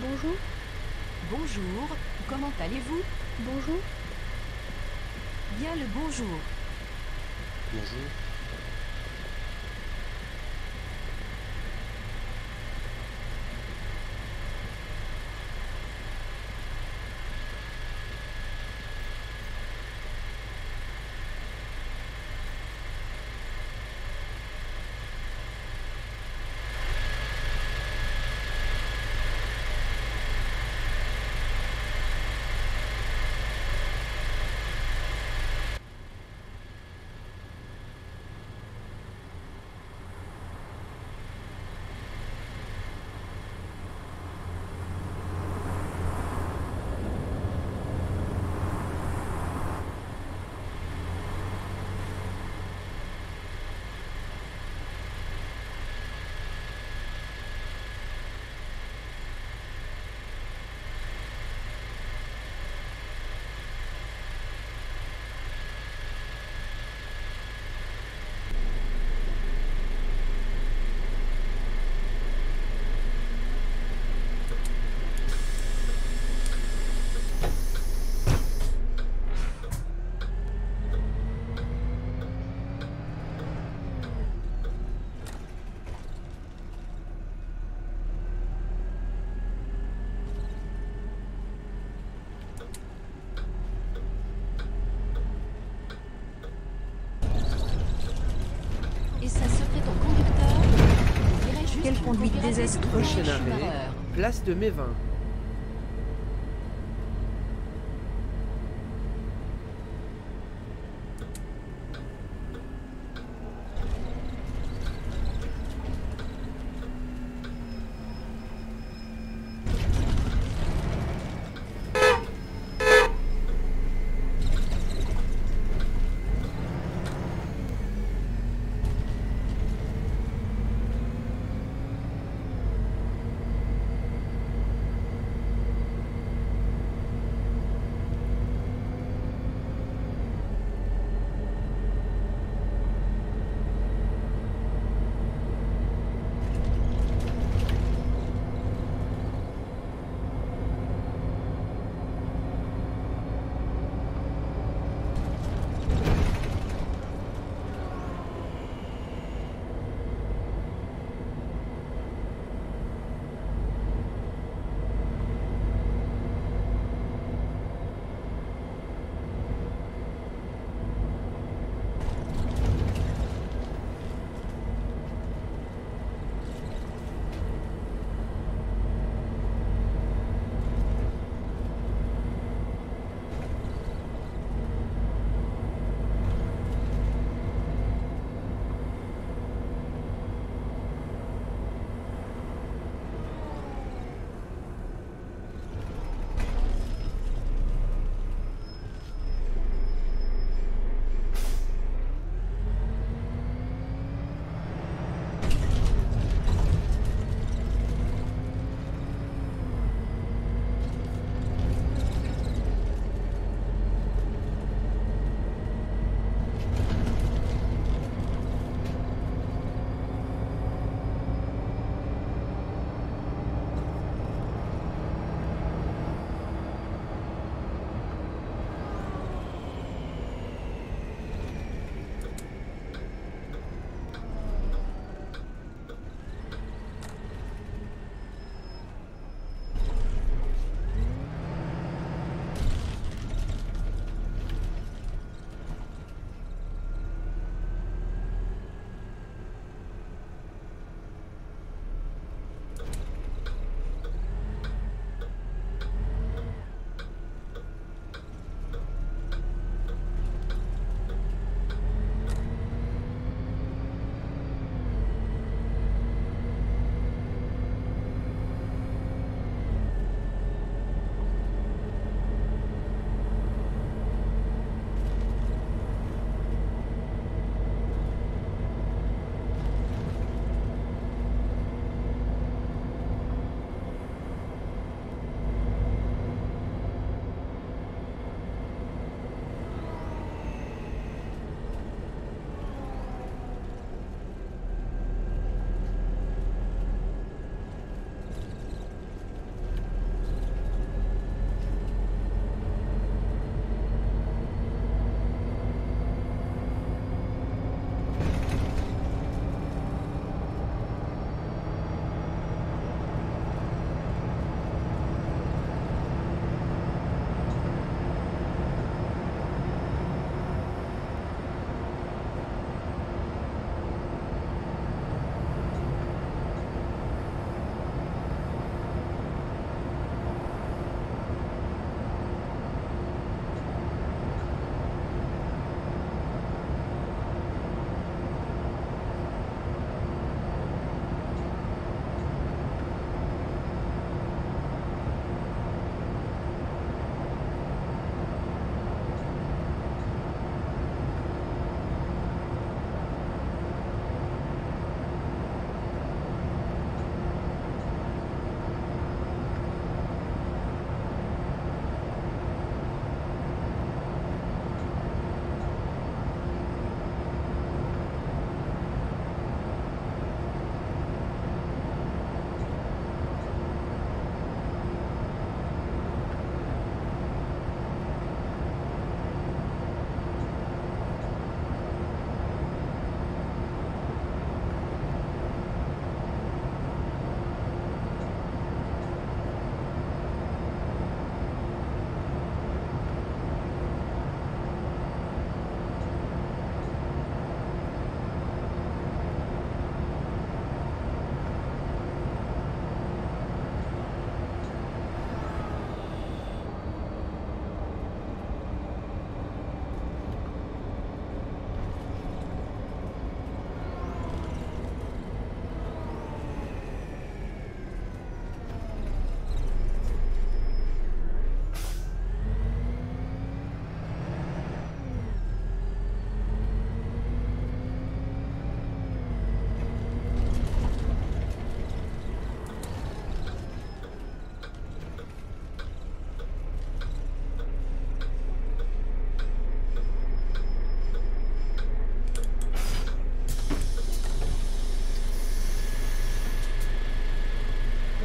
Bonjour. Bonjour, comment allez-vous? Bonjour. Bien le bonjour. Bonjour. Et ça serait ton conducteur On dirait juste Quelle une conduite coopérative désespéreuse. de Prochain Schumacher. arrêt, place de Mévin.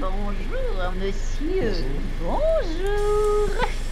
Bonjour, monsieur. Bonjour.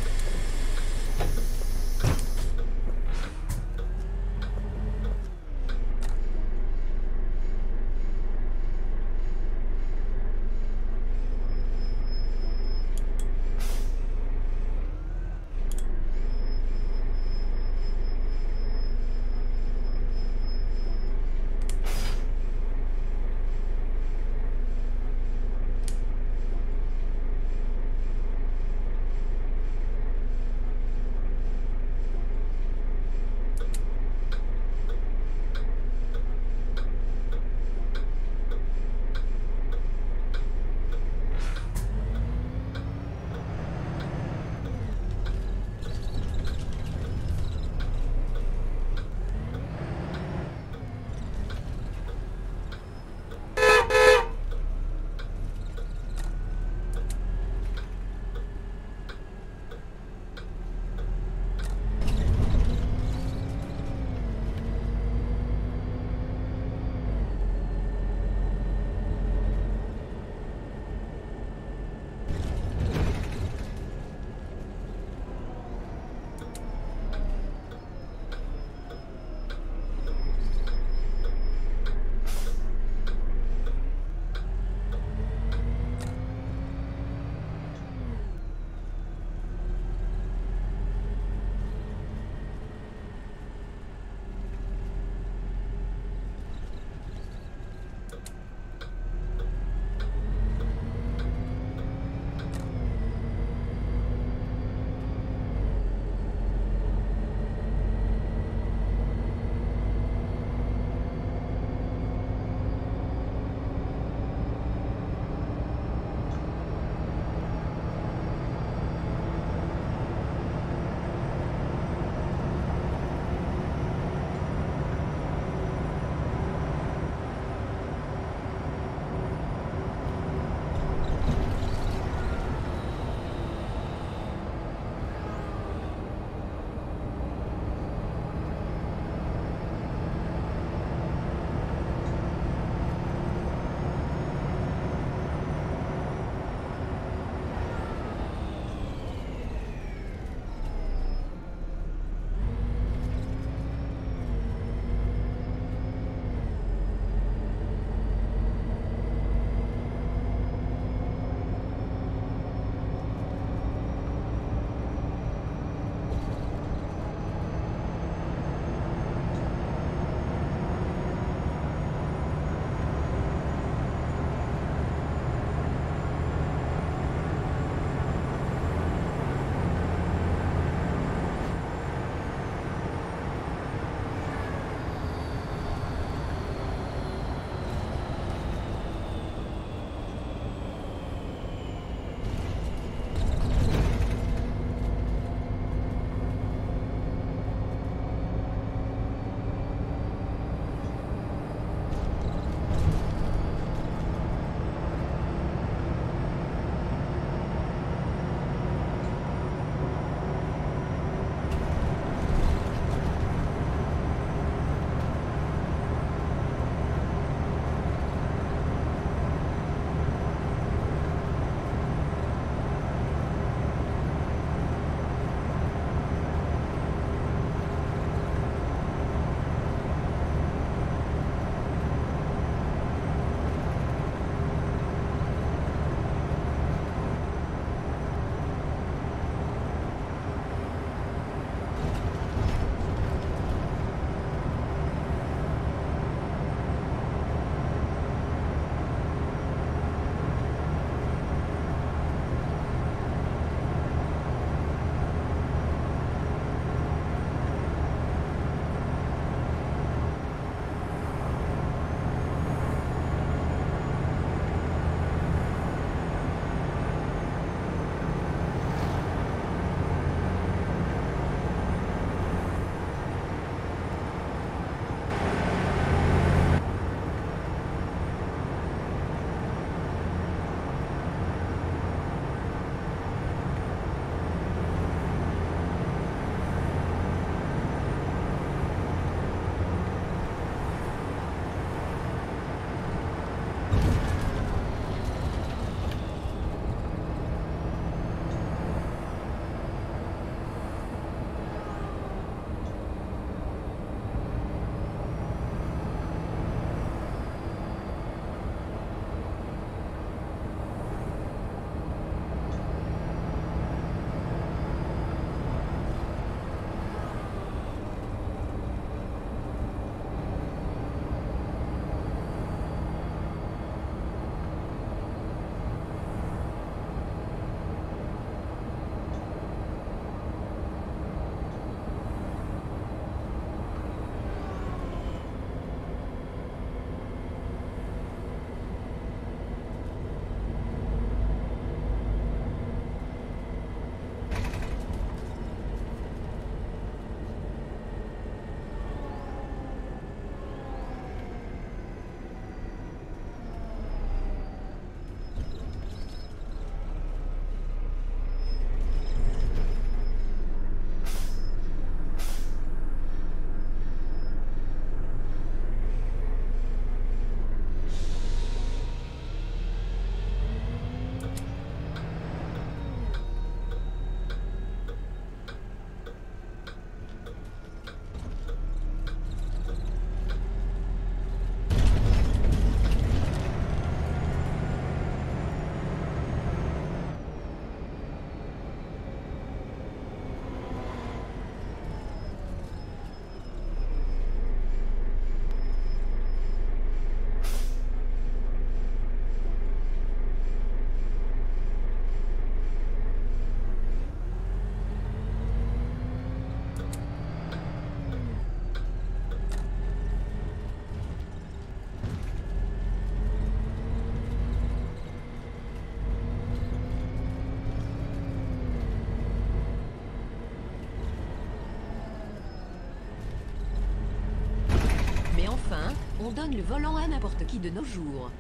Donne le volant à n'importe qui de nos jours.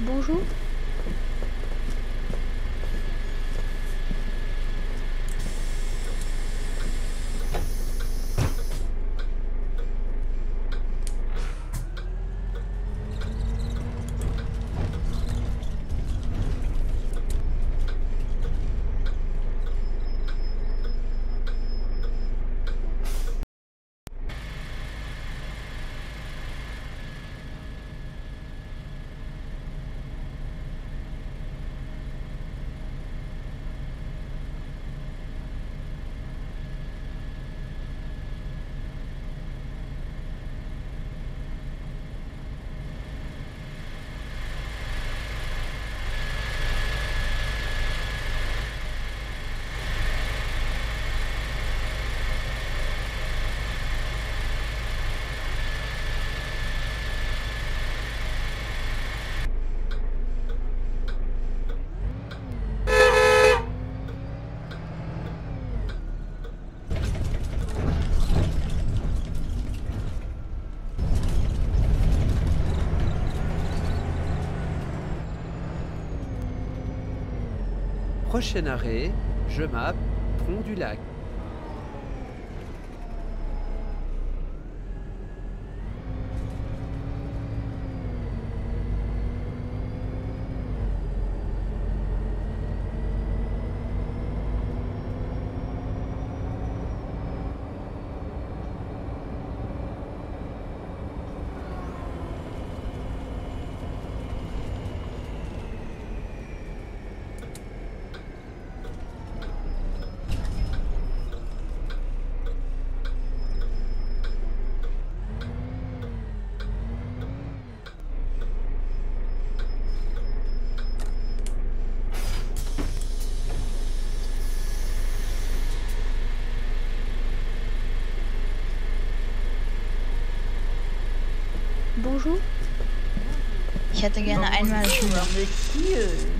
Bonjour. Prochain arrêt, je m'app, Pont du Lac. Bonjour. Ich hätte gerne einmal Bonjour,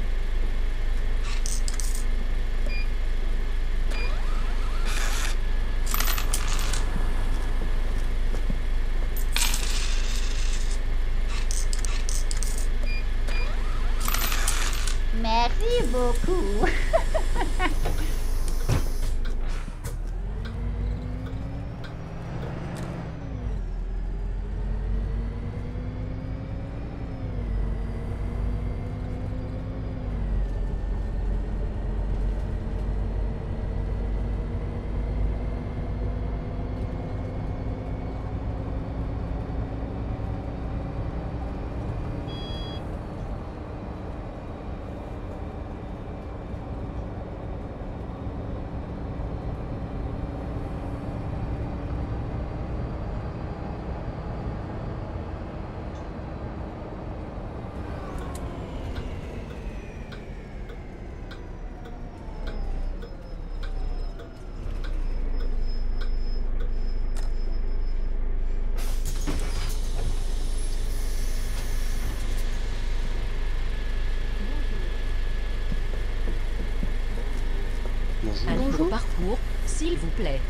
Play.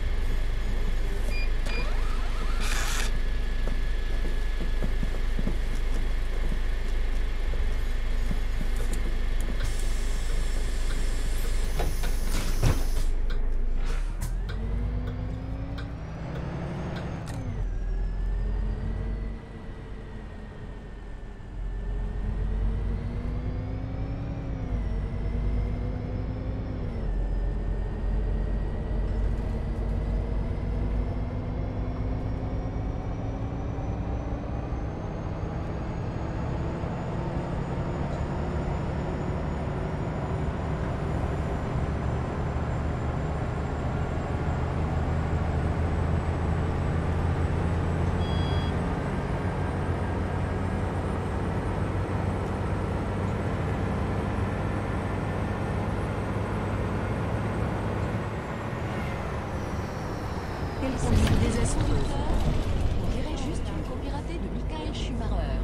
S'agit des conducteur On dirait juste une copie ratée de Michael Schumacher.